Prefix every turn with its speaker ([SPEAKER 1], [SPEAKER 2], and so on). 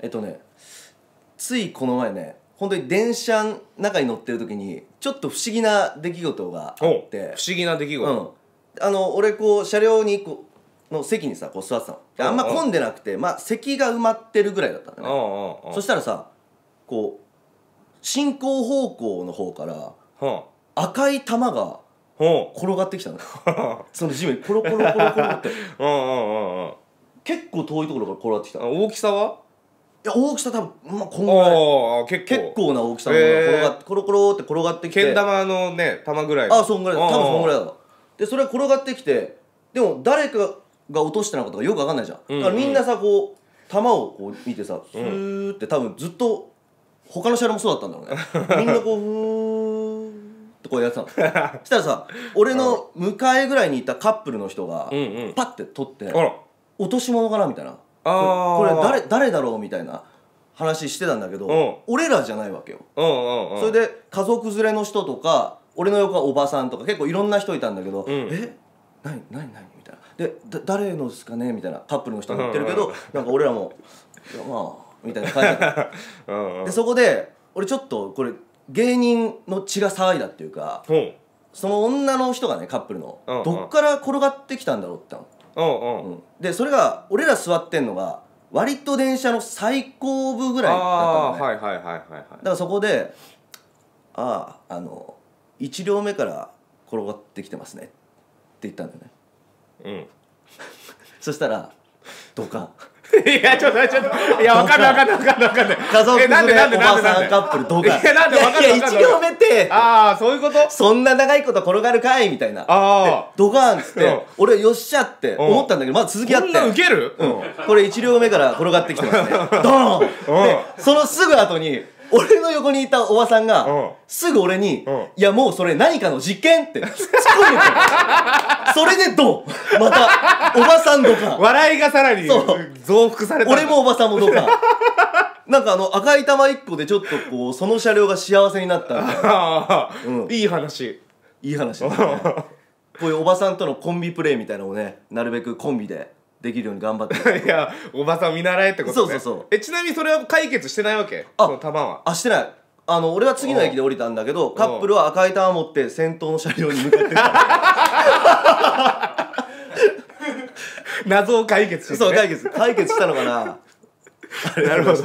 [SPEAKER 1] えっとねついこの前ね本当に電車の中に乗ってる時にちょっと不思議な出来事があ
[SPEAKER 2] お
[SPEAKER 1] って。
[SPEAKER 2] 不思議な出来
[SPEAKER 1] うん。
[SPEAKER 2] 事、
[SPEAKER 1] あの俺こう車両にこうの席にさこう座ってたの。であんま混んでなくてまあ席が埋まってるぐらいだったんだ
[SPEAKER 2] うん、
[SPEAKER 1] ね
[SPEAKER 2] うんう。ん
[SPEAKER 1] そしたらさこう進行方向の方から
[SPEAKER 2] うん
[SPEAKER 1] 赤い玉が
[SPEAKER 2] ほ
[SPEAKER 1] 転がってきたの。その地面にコロコロコロコロって。
[SPEAKER 2] う うんうんうんうん。
[SPEAKER 1] 結構遠いところから転がってきた
[SPEAKER 2] 大きさは？
[SPEAKER 1] や大きさ多分まあこんぐらい。
[SPEAKER 2] 結構。
[SPEAKER 1] 結構な大きさのものが転がって、コロコロって転がってきて。
[SPEAKER 2] けん玉のね玉ぐらい。
[SPEAKER 1] あそんぐらいだ。多分そんぐらい
[SPEAKER 2] い
[SPEAKER 1] だ。でそれが転がってきてでも誰かが落としたのかとかよくわかんないじゃん。
[SPEAKER 2] うんうん
[SPEAKER 1] だからみんなさこう球をこう見てさスーって多分ずっと他の車両もそうだったんだろうね。みんなこうふーってこうやってたの。そ したらさ俺の向かいぐらいにいたカップルの人が
[SPEAKER 2] うんうん。
[SPEAKER 1] パッて取って落とし物かなみたいな
[SPEAKER 2] あ
[SPEAKER 1] これ誰
[SPEAKER 2] 誰
[SPEAKER 1] 誰だろうみたいな話してたんだけど
[SPEAKER 2] うん。
[SPEAKER 1] 俺らじゃないわけよ。
[SPEAKER 2] うんうんうん。
[SPEAKER 1] それで家族連れの人とか俺の横はおばさんとか結構いろんな人いたんだけど「
[SPEAKER 2] ん。
[SPEAKER 1] え？何何何?」みたいな。でだ誰のですかね？みたいなカップルの人が言ってるけど、
[SPEAKER 2] うん
[SPEAKER 1] なんか俺らも「いやまあ」みたいな感じ
[SPEAKER 2] うんうん。
[SPEAKER 1] でそこで俺ちょっとこれ芸人の血が騒いだっていうかその女の人がねカップルの、
[SPEAKER 2] うんうん。
[SPEAKER 1] どっから転がってきたんだろうって
[SPEAKER 2] うんうん。
[SPEAKER 1] うん。でそれが俺ら座ってんのが割と電車の最後部ぐらいだったのね、
[SPEAKER 2] はいはいはいはいはい。
[SPEAKER 1] だからそこで「あああの1両目から転がってきてますね」って言ったんだよね。
[SPEAKER 2] うん。
[SPEAKER 1] そしたらドカン
[SPEAKER 2] いやちょっとちょっといやわかんないわかんないわかんないわかんない。
[SPEAKER 1] 家族連れおば
[SPEAKER 2] なんでなんで？
[SPEAKER 1] さんカップルドカン
[SPEAKER 2] いやなんでわかんない
[SPEAKER 1] いやいや
[SPEAKER 2] わかんない。
[SPEAKER 1] 1両目って
[SPEAKER 2] ああそういうこと？
[SPEAKER 1] そんな長いこと転がるかい？みたいな。
[SPEAKER 2] あ
[SPEAKER 1] でドカーンっつって、
[SPEAKER 2] うん。
[SPEAKER 1] 俺よっしゃって思ったんだけどまだ続きあって。
[SPEAKER 2] こんなウケる？
[SPEAKER 1] うん、これ1両目から転がってきてますね。ドーン！でそのすぐ後に俺の横にいたおばさんが、
[SPEAKER 2] うん。
[SPEAKER 1] すぐ俺に、
[SPEAKER 2] うん。
[SPEAKER 1] いやもうそれ何かの実験って 突っ込んでてそれでドンまたおばさんドカン
[SPEAKER 2] 笑いがさらに
[SPEAKER 1] そう。
[SPEAKER 2] 増幅された
[SPEAKER 1] 俺もおばさんもドカンなんかあの赤い玉1個でちょっとこうその車両が幸せになったみたいな。
[SPEAKER 2] ああ、
[SPEAKER 1] うん。
[SPEAKER 2] いい話。
[SPEAKER 1] いい話ですね。こういうおばさんとのコンビプレイみたいなのをねなるべくコンビでできるように頑張って。
[SPEAKER 2] いやおばさん見習えってことね。
[SPEAKER 1] そうそうそう。
[SPEAKER 2] えちなみにそれは解決してないわけ？
[SPEAKER 1] あ
[SPEAKER 2] その玉は？
[SPEAKER 1] あしてない。あの俺は次の駅で降りたんだけどカップルは赤い玉持って先頭の車両に向かってた。
[SPEAKER 2] 謎を解決して、ね、
[SPEAKER 1] そう解決解決したのかな。
[SPEAKER 2] なるほど